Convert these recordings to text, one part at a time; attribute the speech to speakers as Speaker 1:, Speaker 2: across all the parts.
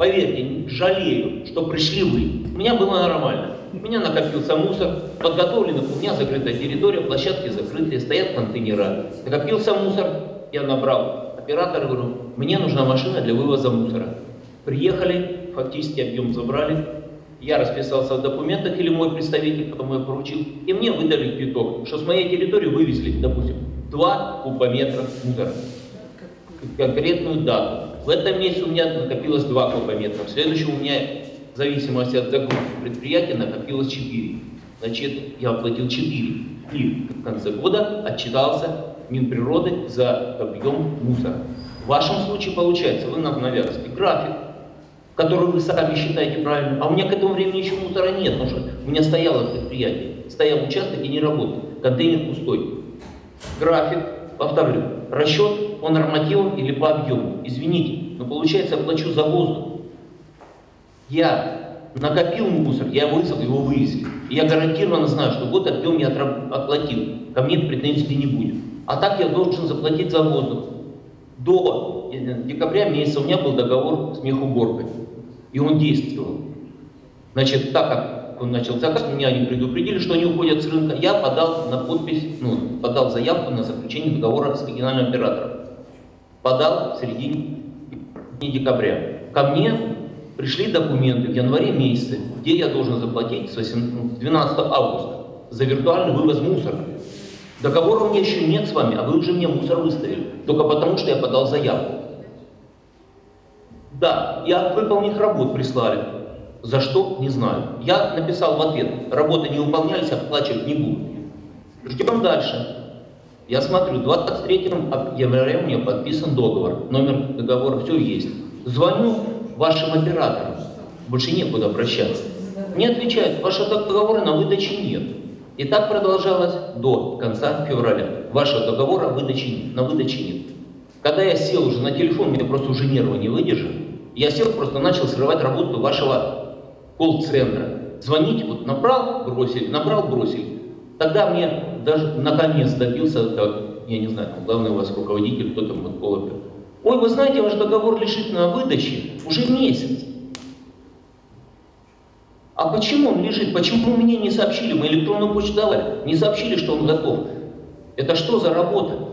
Speaker 1: поверьте, жалею, что пришли вы. У меня было нормально. У меня накопился мусор, подготовлена, у меня закрытая территория, площадки закрытые, стоят контейнера. Накопился мусор, я набрал оператора, говорю, мне нужна машина для вывоза мусора. Приехали, фактически объем забрали, я расписался в документах или мой представитель, потом я поручил, и мне выдали квиток, что с моей территории вывезли, допустим, 2 кубометра мусора. Конкретную дату. В этом месяце у меня накопилось 2 кубометра, в следующем у меня, в зависимости от загрузки предприятия, накопилось 4. Значит, я оплатил 4. И в конце года отчитался Минприроды за объем мусора. В вашем случае получается, вы нам навязываете график, который вы сами считаете правильным, а у меня к этому времени еще мусора нет, потому что у меня стояло предприятие, стоял участок и не работал, контейнер пустой. График, повторю, расчет по нормативам или по объему. Извините, но получается я плачу за воздух. Я накопил мусор, я вызвал, его вывезли. Я гарантированно знаю, что год объем я оплатил. Ко мне претензий не будет. А так я должен заплатить за воздух. До декабря месяца у меня был договор с мехуборкой и он действовал. Значит, так как он начал заказ, меня они предупредили, что они уходят с рынка, я подал на подпись, ну, подал заявку на заключение договора с региональным оператором. Подал в середине декабря. Ко мне пришли документы в январе месяце, где я должен заплатить с 12 августа за виртуальный вывоз мусора. Договора у меня еще нет с вами, а вы уже мне мусор выставили. Только потому, что я подал заявку. Да, и от выполненных работ прислали. За что? Не знаю. Я написал в ответ, работы не выполнялись, оплачивать не буду. Ждем дальше. Я смотрю, 23 января меня подписан договор. Номер договора, все есть. Звоню вашим операторам. Больше некуда обращаться. Мне отвечают, вашего договора на выдаче нет. И так продолжалось до конца февраля. Вашего договора выдачи, на выдаче нет. Когда я сел уже на телефон, мне просто уже нервы не выдержали. Я сел, просто начал срывать работу вашего колл-центра. Звоните, вот набрал, бросили, набрал, бросили. Тогда мне даже наконец добился, как, я не знаю, главный у вас руководитель, кто там вот колопер. Ой, вы знаете, ваш договор лежит на выдаче уже месяц. А почему он лежит? Почему мне не сообщили? Мы электронную почту давали. Не сообщили, что он готов. Это что за работа?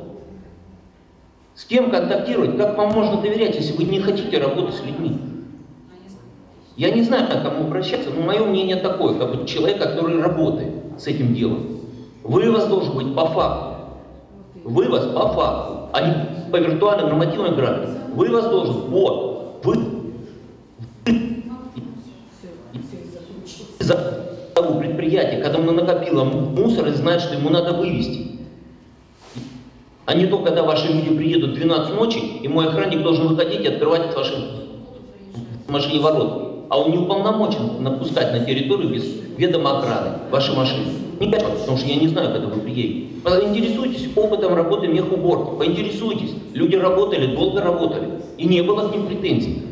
Speaker 1: С кем контактировать? Как вам можно доверять, если вы не хотите работать с людьми? Я не знаю, как кому обращаться, но мое мнение такое, как бы человек, который работает с этим делом. Вывоз должен быть по факту. Вывоз по факту, а не по виртуальным нормативным графике. Вывоз должен по вы, за того предприятия, когда оно накопило мусор и знает, что ему надо вывести. А не то, когда ваши люди приедут в 12 ночи, и мой охранник должен выходить и открывать ваши машине ворот. А он не уполномочен напускать на территорию без ведома охраны ваши машины. Никак, потому что я не знаю, когда вы приедете. Поинтересуйтесь опытом работы мехуборки, поинтересуйтесь. Люди работали, долго работали, и не было к ним претензий.